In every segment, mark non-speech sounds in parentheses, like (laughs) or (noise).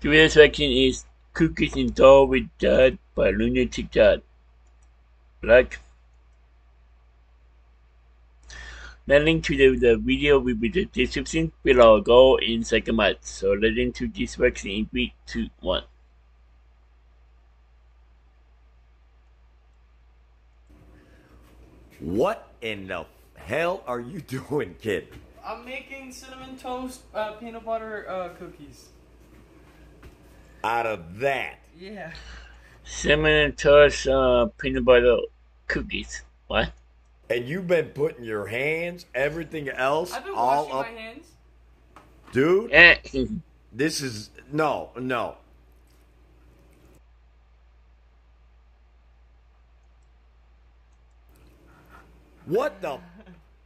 The video selection is Cookies and Dough with Dad by Lunatic Dad. Black. The link to the, the video will be the description below. Go in second match. So let's into this vaccine in 3, 2, 1. What in the hell are you (laughs) doing, kid? I'm making cinnamon toast uh, peanut butter uh, cookies. Out of that. Yeah. Cinnamon toast uh, peanut butter cookies. What? And you've been putting your hands, everything else, I've been all washing up. my hands. Dude, Eh. this is. No, no. What the?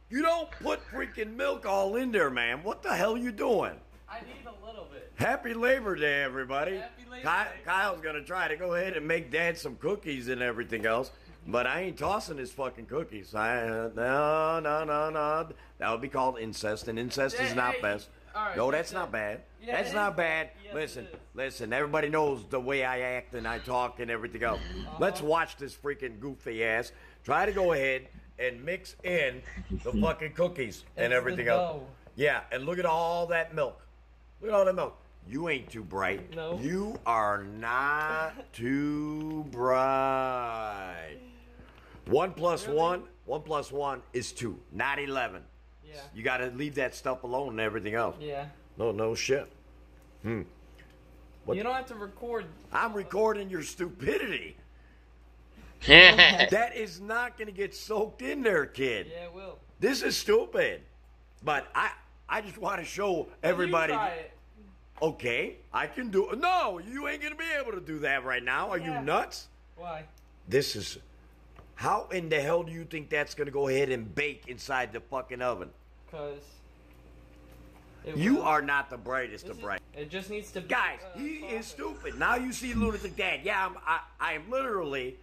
You don't put freaking milk all in there, man. What the hell you doing? I need a little bit. Happy Labor Day, everybody. Happy Labor Ky- Day. Kyle's gonna try to go ahead and make Dad some cookies and everything else, but I ain't tossing his fucking cookies. I uh, no, no, no, no. That would be called incest, and incest is not hey, best. all right, no, yes, that's not bad. Yeah, that's not bad. Yes, listen, listen. Everybody knows the way I act and I talk and everything else. Uh-huh. Let's watch this freaking goofy ass try to go ahead and mix in the (laughs) fucking cookies and It's everything else. Yeah, and look at all that milk. Look at all that milk. You ain't too bright. No. You are not (laughs) too bright. One plus Really? one, one plus one is two, not eleven. Yeah. You got to leave that stuff alone and everything else. Yeah. No, no shit. Hmm. What- You don't have to record. I'm recording your stupidity. (laughs) That is not going to get soaked in there, kid. Yeah, it will. This is stupid. But I, I just want to show everybody. You try it. Okay, I can do it. No, you ain't gonna be able to do that right now. Are Yeah. you nuts? Why? This is. How in the hell do you think that's gonna go ahead and bake inside the fucking oven? Cause. You will. are not the brightest This of is- bright. It just needs to. be, Guys, uh, he is soft. stupid. Now you see lunatic dad. Yeah, I'm, I, I am literally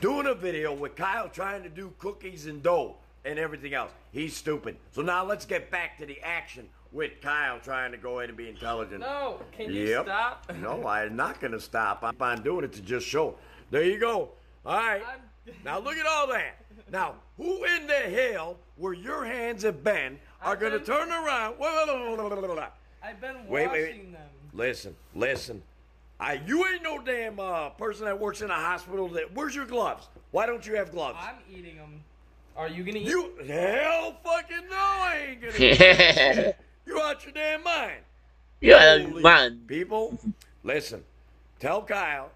doing a video with Kyle trying to do cookies and dough and everything else. He's stupid. So now let's get back to the action with Kyle trying to go ahead and be intelligent. No, can you Yep. stop? (laughs) No, I'm not going to stop. I'm fine doing it to just show. There you go. All right. I'm- (laughs) Now look at all that. Now, who in the hell, where your hands have been, are going to turn around? Wait, wait, wait, wait, wait, wait, wait. I've been Wait, washing wait, wait. them. Listen, listen. I, you ain't no damn uh, person that works in a hospital. That where's your gloves? Why don't you have gloves? I'm eating them. Are you gonna eat? you hell fucking no, I ain't gonna. (laughs) eat you out your damn mind. yeah, Holy man. People, listen. Tell Kyle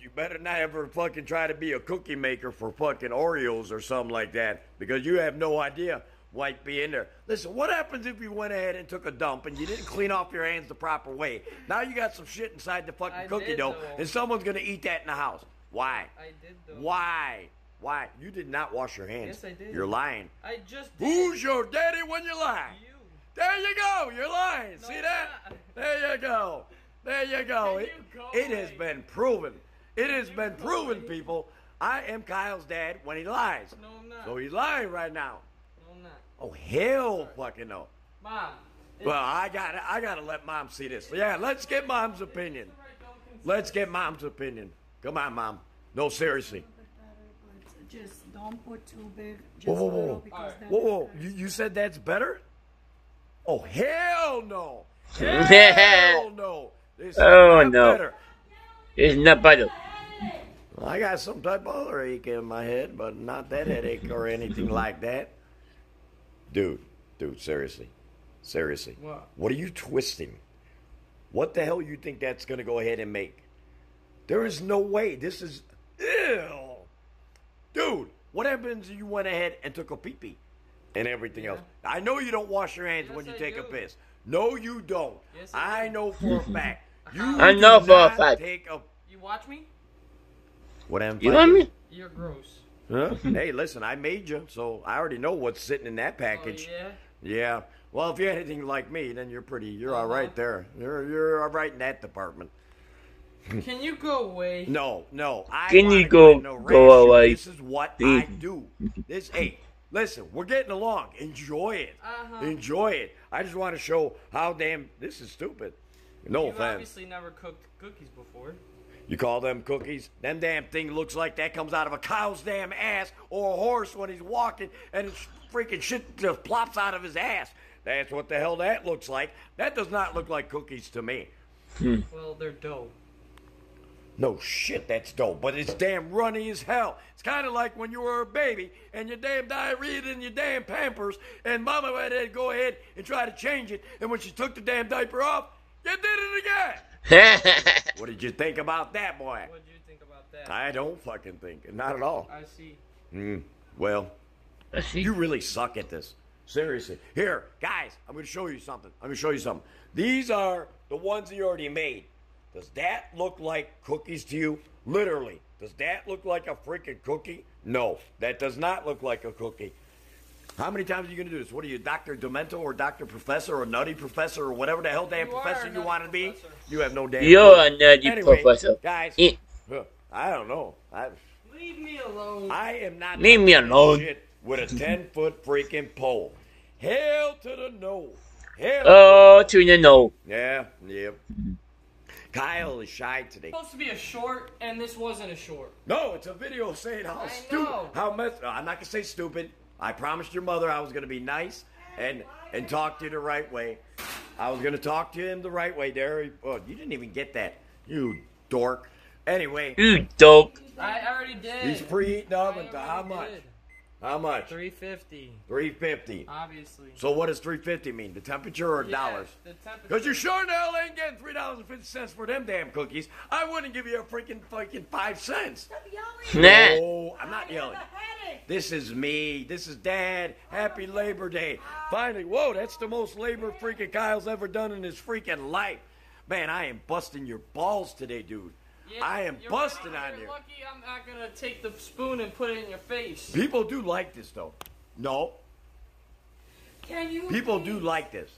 you better not ever fucking try to be a cookie maker for fucking Oreos or something like that because you have no idea what be in there. Listen, what happens if you went ahead and took a dump and you didn't clean off your hands the proper way? Now you got some shit inside the fucking I cookie dough though. and someone's gonna eat that in the house. Why? I did though. Why? Why? You did not wash your hands. Yes, I did. You're lying. I just did. Who's your daddy when you lie? You. There you go. You're lying. No, See that? not. There you go. There you go. Can It, go it has been proven. It has been proven, away? people. I am Kyle's dad when he lies. No, I'm not. So he's lying right now. No, I'm not. Oh hell, fucking no. Mom. Well, I got to I got to let mom see this. Yeah, let's get mom's opinion. it's alright, don't concede. Let's get mom's opinion. Come on, mom. No, seriously. Just don't put too big. Just Whoa, whoa, whoa. because Alright. then Whoa, whoa. You, you said that's better? Oh hell no. Yeah. Hell no. This is Oh, not no. better. It's not butter. I got some type of other ache in my head, but not that headache or anything like that. Dude, dude, seriously. Seriously. What? What are you twisting? What the hell you think that's going to go ahead and make? There is no way. This is ew. Dude, what happens if you went ahead and took a pee pee and everything else? I know you don't wash your hands Yes, when you I take a piss. No, you don't. Yes, I I do. know for a (laughs) fact. You I know do for a fact. Take a You watch me? what am You want me? You're gross. Huh? (laughs) hey, listen, I made you, so I already know what's sitting in that package. Oh, yeah? Yeah. Well, if you're anything like me, then you're pretty. You're all right Uh-huh. there. You're you're all right in that department. (laughs) Can you go away? No, no. I Can you go- in go away? This is what I do. This. Hey, listen. We're getting along. Enjoy it. Uh-huh. Enjoy it. I just want to show how damn this is stupid. No You've offense. obviously never cooked cookies before. You call them cookies? Them damn thing looks like that comes out of a cow's damn ass or a horse when he's walking and it's freaking shit just plops out of his ass. That's what the hell that looks like. That does not look like cookies to me. Well, they're dough. No shit, that's dope, but it's damn runny as hell. It's kind of like when you were a baby and your damn diarrhea in your damn pampers, and mama had to go ahead and try to change it, and when she took the damn diaper off, you did it again. (laughs) What did you think about that, boy? What did you think about that? I don't fucking think, not at all. I see. Mm, well, I see. you really suck at this. Seriously. Here, guys, I'm going to show you something. I'm going to show you something. These are the ones you already made. Does that look like cookies to you? Literally. Does that look like a freaking cookie? No, that does not look like a cookie. How many times are you going to do this? What are you, Dr. Demento or Dr. Professor or Nutty Professor or whatever the hell damn You professor you want to be? You have no damn You're clue. a nerdy Anyway, professor. Guys, Eh. I don't know. I, Leave me alone. I am not Leave me alone. shit with a (laughs) 10 foot freaking pole. Hell to the no. Hell. Oh, to the no. Yeah, yep. Kyle is shy today. It's supposed to be a short, and this wasn't a short. No, it's a video saying how I stupid, know. how mess. Uh, I'm not gonna say stupid. I promised your mother I was gonna be nice and and talk to you the right way. I was gonna talk to him the right way. There, oh, you didn't even get that, you dork. Anyway, You dope. I already did. he's preheating the I oven to how much? did. How much? 350, 350. obviously. So what does 350 mean? The temperature or Yeah, dollars? The temperature. Because you sure the hell ain't getting three dollars and fifty cents for them damn cookies. I wouldn't give you a freaking fucking five cents. Stop yelling. No, I'm not I yelling. have a headache. This is me. This is Dad. Happy Labor Day. Uh, Finally, whoa, that's the most labor freaking Kyle's ever done in his freaking life. Man, I am busting your balls today, dude. Yeah, I am busting lucky- on you're lucky I'm not gonna take the spoon and put it in your face. People do like this though. No, Can you? people do like this.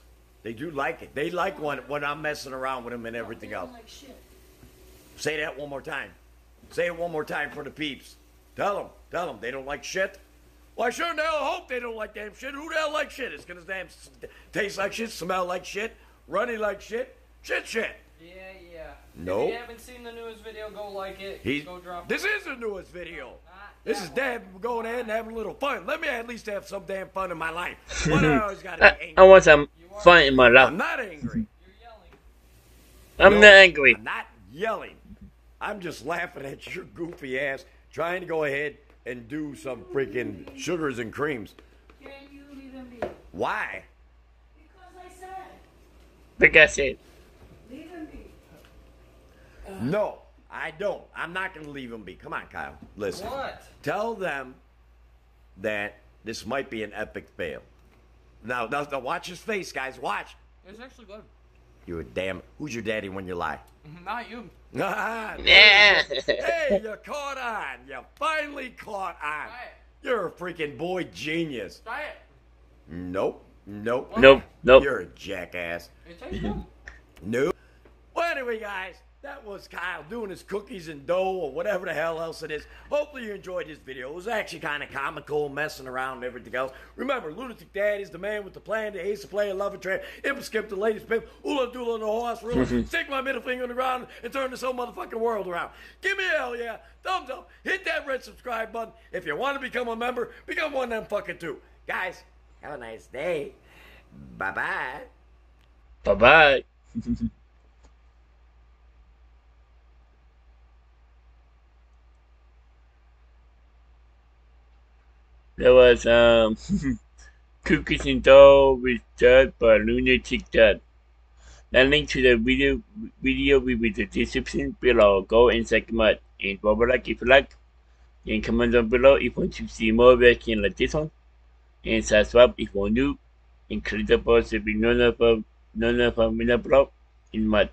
They do like it. They like when when I'm messing around with them and everything else. Like shit. Say that one more time. Say it one more time for the peeps. Tell them. Tell them they don't like shit. Well, I sure the hell hope they don't like damn shit. Who the hell likes shit? It's gonna damn taste like shit, smell like shit, runny like shit, shit, shit. Yeah, yeah. No. If you haven't seen the newest video, go like it. He's, go drop. this is the newest video. Not This is. Dad going ahead and having a little fun. Let me at least have some damn fun in my life. (laughs) I always gotta I, I want some fun in my life. I'm not angry. You're yelling. I'm No, not angry. I'm not yelling. I'm just laughing at your goofy ass trying to go ahead and do some freaking sugars and creams. Can you leave him be? Why? Because I said, Like I said, leave him be. No, I don't. I'm not going to leave them be. Come on, Kyle. Listen. What? Tell them that this might be an epic fail. Now, now, now watch his face, guys. Watch. It's actually good. You a damn. Who's your daddy when you lie? (laughs) Not you. Ah, (laughs) Yeah. hey, you caught on. You finally caught on. Try it. You're a freaking boy genius. Try it. Nope. Nope. nope, nope. You're a jackass. It tastes good. (laughs) Nope. Well, anyway, guys, that was Kyle doing his cookies and dough or whatever the hell else it is. Hopefully, you enjoyed this video. It was actually kind of comical, messing around and everything else. Remember, Lunatic Dad is the man with the plan, the ace play, a love and trade, imp skip, the latest pimp, ula dula the horse, ruler, mm-hmm. stick my middle finger in the ground and turn this whole motherfucking world around. Give me a hell yeah, thumbs up, hit that red subscribe button. If you want to become a member, become one of them fucking two. Guys, have a nice day. Bye-bye. Bye bye. (laughs) There was um (laughs) cookies and dough with dirt by Lunatic Dad. The link to the video video will be the description below. Go and check them out. And blah like if you like. And comment down below if you want to see more reaction like this one. And subscribe if you're new. And click the bell to be notified when I upload in my